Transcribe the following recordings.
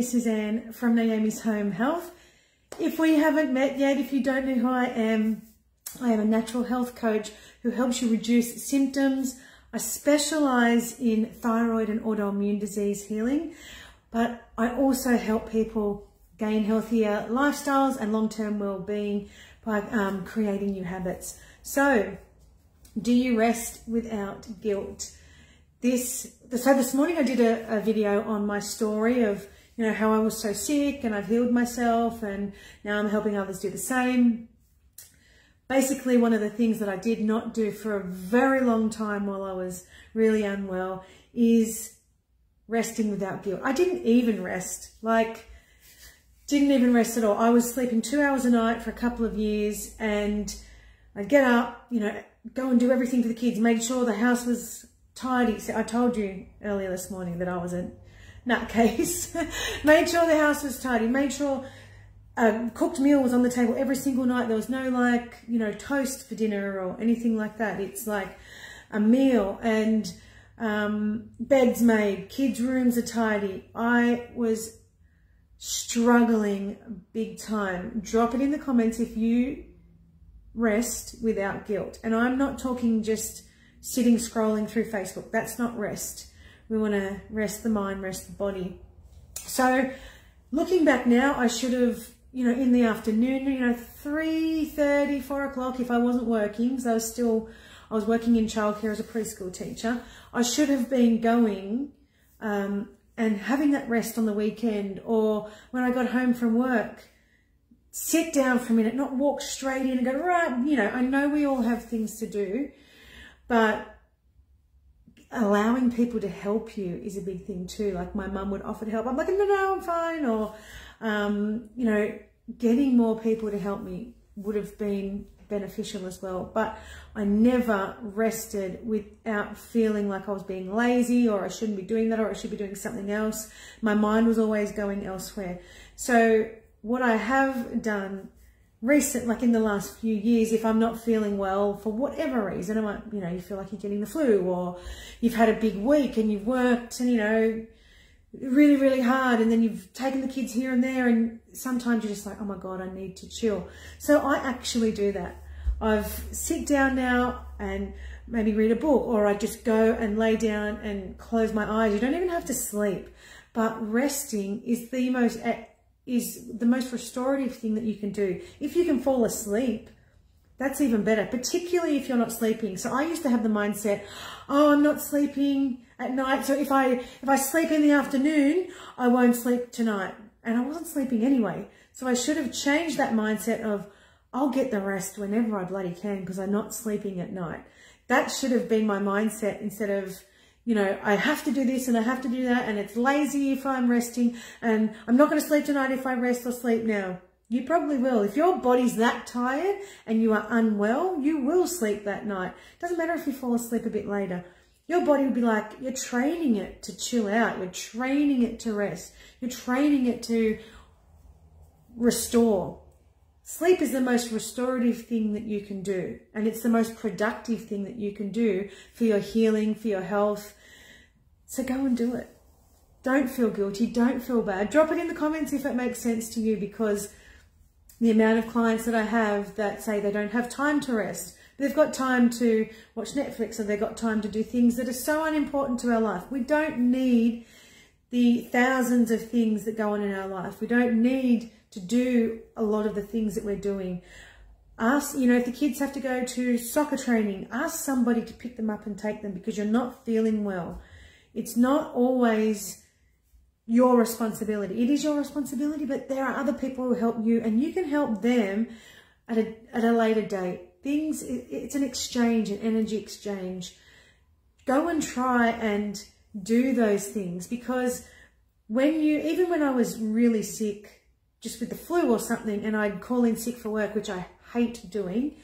Suzanne from Naomi's Home Health. If we haven't met yet, if you don't know who I am, I am a natural health coach who helps you reduce symptoms. I specialise in thyroid and autoimmune disease healing, but I also help people gain healthier lifestyles and long-term well-being by um, creating new habits. So, do you rest without guilt? This, so this morning I did a, a video on my story of, you know, how I was so sick and I've healed myself and now I'm helping others do the same. Basically, one of the things that I did not do for a very long time while I was really unwell is resting without guilt. I didn't even rest. Like, didn't even rest at all. I was sleeping two hours a night for a couple of years and I'd get up, you know, go and do everything for the kids, make sure the house was tidy. So I told you earlier this morning that I was a nutcase. made sure the house was tidy, made sure a cooked meal was on the table every single night. There was no like, you know, toast for dinner or anything like that. It's like a meal and um, beds made, kids' rooms are tidy. I was struggling big time. Drop it in the comments if you rest without guilt. And I'm not talking just sitting scrolling through Facebook. That's not rest. We want to rest the mind, rest the body. So looking back now, I should have, you know, in the afternoon, you know, 3.30, 4 o'clock, if I wasn't working, because I was still, I was working in childcare as a preschool teacher, I should have been going um, and having that rest on the weekend or when I got home from work, sit down for a minute, not walk straight in and go, right, you know, I know we all have things to do, but allowing people to help you is a big thing too. Like my mum would offer to help. I'm like, no, no, I'm fine. Or, um, you know, getting more people to help me would have been beneficial as well. But I never rested without feeling like I was being lazy or I shouldn't be doing that or I should be doing something else. My mind was always going elsewhere. So what I have done recent, like in the last few years, if I'm not feeling well for whatever reason, I might, you know, you feel like you're getting the flu or you've had a big week and you've worked and, you know, really, really hard and then you've taken the kids here and there and sometimes you're just like, oh my God, I need to chill. So I actually do that. I've sit down now and maybe read a book or I just go and lay down and close my eyes. You don't even have to sleep, but resting is the most is the most restorative thing that you can do. If you can fall asleep, that's even better, particularly if you're not sleeping. So I used to have the mindset, oh, I'm not sleeping at night. So if I, if I sleep in the afternoon, I won't sleep tonight. And I wasn't sleeping anyway. So I should have changed that mindset of, I'll get the rest whenever I bloody can because I'm not sleeping at night. That should have been my mindset instead of, you know, I have to do this and I have to do that and it's lazy if I'm resting and I'm not going to sleep tonight if I rest or sleep now. You probably will. If your body's that tired and you are unwell, you will sleep that night. Doesn't matter if you fall asleep a bit later. Your body will be like, you're training it to chill out. You're training it to rest. You're training it to restore. Sleep is the most restorative thing that you can do. And it's the most productive thing that you can do for your healing, for your health. So go and do it. Don't feel guilty. Don't feel bad. Drop it in the comments if it makes sense to you because the amount of clients that I have that say they don't have time to rest. They've got time to watch Netflix or they've got time to do things that are so unimportant to our life. We don't need the thousands of things that go on in our life. We don't need to do a lot of the things that we're doing. Ask, you know, if the kids have to go to soccer training, ask somebody to pick them up and take them because you're not feeling well. It's not always your responsibility. It is your responsibility, but there are other people who help you and you can help them at a, at a later date. Things, it's an exchange, an energy exchange. Go and try and do those things because when you, even when I was really sick, just with the flu or something and I'd call in sick for work, which I hate doing.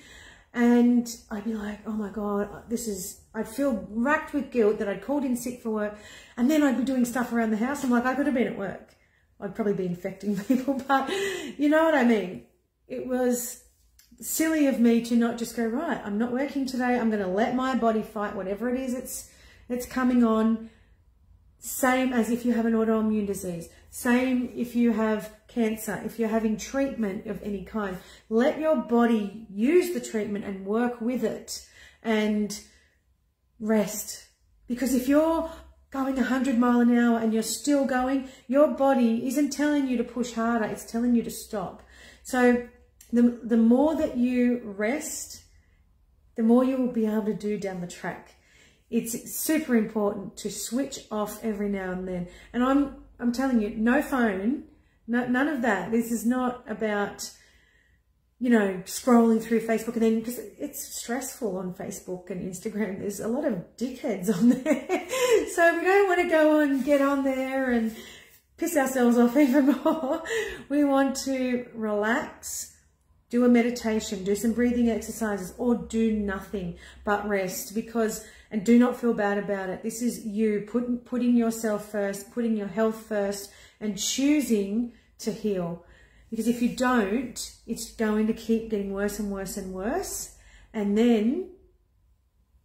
And I'd be like, oh my God, this is, I'd feel racked with guilt that I'd called in sick for work. And then I'd be doing stuff around the house. I'm like, I could have been at work. I'd probably be infecting people, but you know what I mean? It was silly of me to not just go, right, I'm not working today. I'm going to let my body fight whatever it is it's, it's coming on. Same as if you have an autoimmune disease. Same if you have cancer, if you're having treatment of any kind. Let your body use the treatment and work with it and rest. Because if you're going 100 mile an hour and you're still going, your body isn't telling you to push harder, it's telling you to stop. So the, the more that you rest, the more you will be able to do down the track. It's super important to switch off every now and then. And I'm, I'm telling you, no phone, no, none of that. This is not about, you know, scrolling through Facebook and then, because it's stressful on Facebook and Instagram. There's a lot of dickheads on there. so we don't want to go and get on there and piss ourselves off even more. We want to relax, do a meditation, do some breathing exercises, or do nothing but rest because, and do not feel bad about it. This is you put, putting yourself first, putting your health first, and choosing to heal. Because if you don't, it's going to keep getting worse and worse and worse. And then,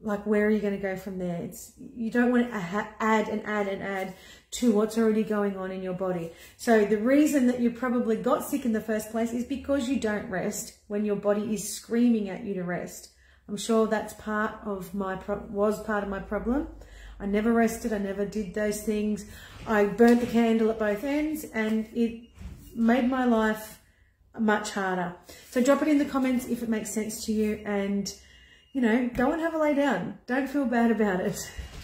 like, where are you going to go from there? It's You don't want to add and add and add to what's already going on in your body. So the reason that you probably got sick in the first place is because you don't rest when your body is screaming at you to rest. I'm sure that's part of my, was part of my problem. I never rested. I never did those things. I burnt the candle at both ends and it made my life much harder. So drop it in the comments if it makes sense to you and, you know, go and have a lay down. Don't feel bad about it.